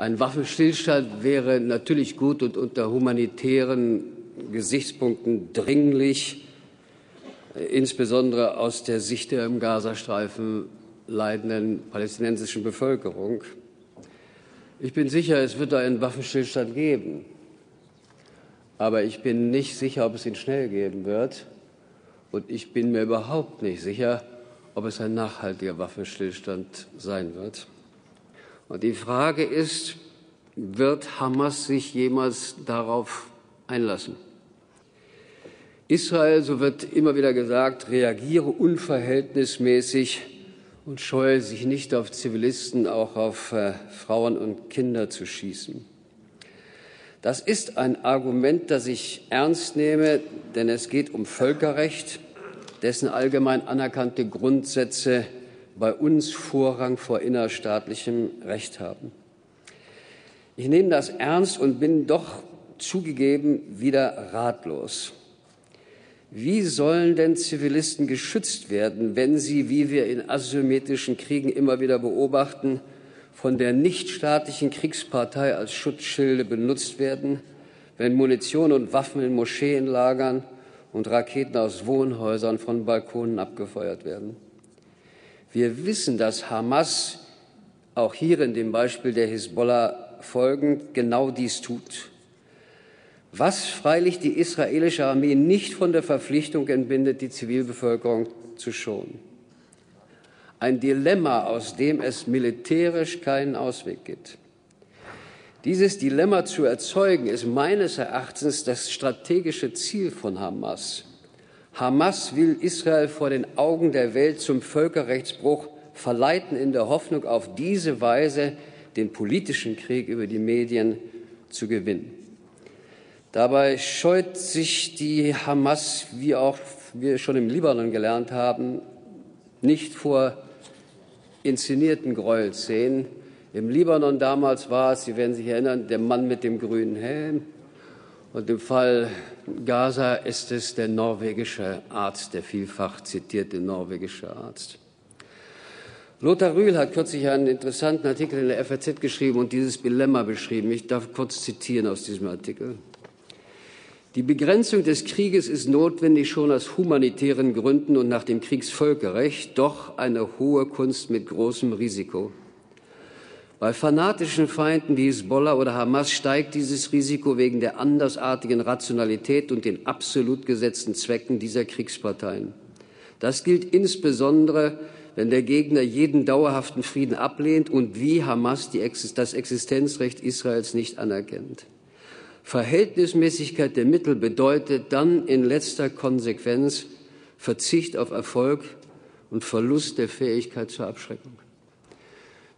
Ein Waffenstillstand wäre natürlich gut und unter humanitären Gesichtspunkten dringlich, insbesondere aus der Sicht der im Gazastreifen leidenden palästinensischen Bevölkerung. Ich bin sicher, es wird einen Waffenstillstand geben. Aber ich bin nicht sicher, ob es ihn schnell geben wird. Und ich bin mir überhaupt nicht sicher, ob es ein nachhaltiger Waffenstillstand sein wird. Und die Frage ist, wird Hamas sich jemals darauf einlassen? Israel, so wird immer wieder gesagt, reagiere unverhältnismäßig und scheue sich nicht auf Zivilisten, auch auf äh, Frauen und Kinder zu schießen. Das ist ein Argument, das ich ernst nehme, denn es geht um Völkerrecht, dessen allgemein anerkannte Grundsätze bei uns Vorrang vor innerstaatlichem Recht haben. Ich nehme das ernst und bin doch zugegeben wieder ratlos. Wie sollen denn Zivilisten geschützt werden, wenn sie, wie wir in asymmetrischen Kriegen immer wieder beobachten, von der nichtstaatlichen Kriegspartei als Schutzschilde benutzt werden, wenn Munition und Waffen in Moscheen lagern und Raketen aus Wohnhäusern von Balkonen abgefeuert werden? Wir wissen, dass Hamas auch hier in dem Beispiel der Hisbollah folgend genau dies tut was freilich die israelische Armee nicht von der Verpflichtung entbindet, die Zivilbevölkerung zu schonen. Ein Dilemma, aus dem es militärisch keinen Ausweg gibt. Dieses Dilemma zu erzeugen, ist meines Erachtens das strategische Ziel von Hamas. Hamas will Israel vor den Augen der Welt zum Völkerrechtsbruch verleiten, in der Hoffnung, auf diese Weise den politischen Krieg über die Medien zu gewinnen. Dabei scheut sich die Hamas, wie auch wir schon im Libanon gelernt haben, nicht vor inszenierten Gräuelszenen. Im Libanon damals war es, Sie werden sich erinnern, der Mann mit dem grünen Helm. Und im Fall Gaza ist es der norwegische Arzt, der vielfach zitierte norwegische Arzt. Lothar Rühl hat kürzlich einen interessanten Artikel in der FAZ geschrieben und dieses Dilemma beschrieben. Ich darf kurz zitieren aus diesem Artikel. Die Begrenzung des Krieges ist notwendig schon aus humanitären Gründen und nach dem Kriegsvölkerrecht, doch eine hohe Kunst mit großem Risiko. Bei fanatischen Feinden wie Hezbollah oder Hamas steigt dieses Risiko wegen der andersartigen Rationalität und den absolut gesetzten Zwecken dieser Kriegsparteien. Das gilt insbesondere, wenn der Gegner jeden dauerhaften Frieden ablehnt und wie Hamas das Existenzrecht Israels nicht anerkennt. Verhältnismäßigkeit der Mittel bedeutet dann in letzter Konsequenz Verzicht auf Erfolg und Verlust der Fähigkeit zur Abschreckung.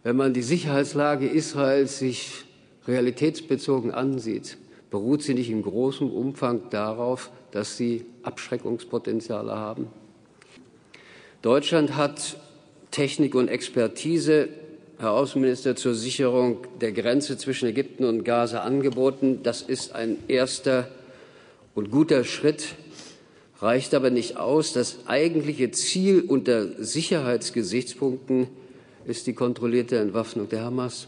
Wenn man die Sicherheitslage Israels sich realitätsbezogen ansieht, beruht sie nicht in großem Umfang darauf, dass sie Abschreckungspotenziale haben. Deutschland hat Technik und Expertise Herr Außenminister, zur Sicherung der Grenze zwischen Ägypten und Gaza angeboten. Das ist ein erster und guter Schritt, reicht aber nicht aus. Das eigentliche Ziel unter Sicherheitsgesichtspunkten ist die kontrollierte Entwaffnung der Hamas.